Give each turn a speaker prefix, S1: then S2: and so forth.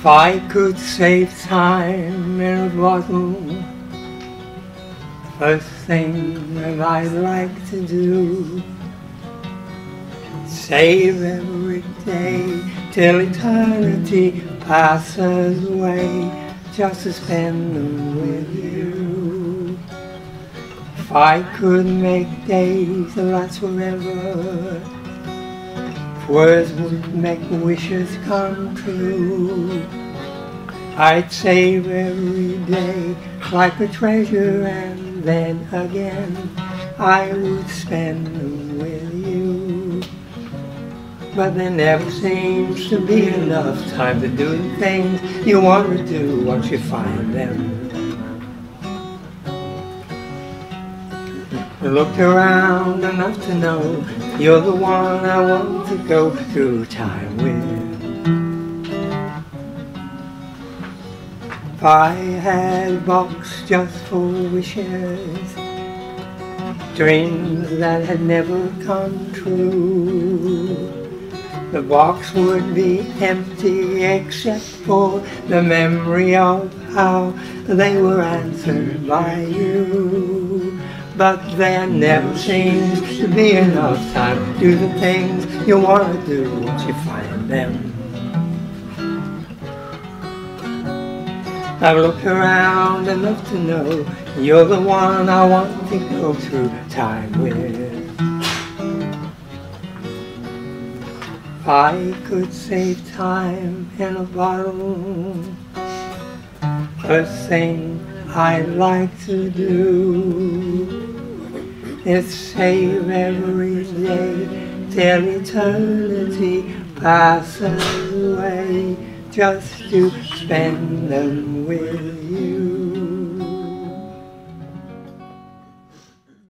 S1: If I could save time in a bottle, first thing that I'd like to do, save every day till eternity passes away, just to spend them with you. If I could make days that last forever, Words would make wishes come true. I'd save every day like a treasure and then again I would spend them with you. But there never seems to be enough time to do the things you want to do once you find them. Looked around enough to know you're the one I want to go through time with. If I had a box just for wishes, dreams that had never come true, the box would be empty except for the memory of how they were answered by you. But there never seems to be enough time to do the things you want to do once you find them. I've looked around enough to know you're the one I want to go through time with. If I could save time in a bottle, first thing I'd like to do is save every day till eternity passes away just to spend them with you.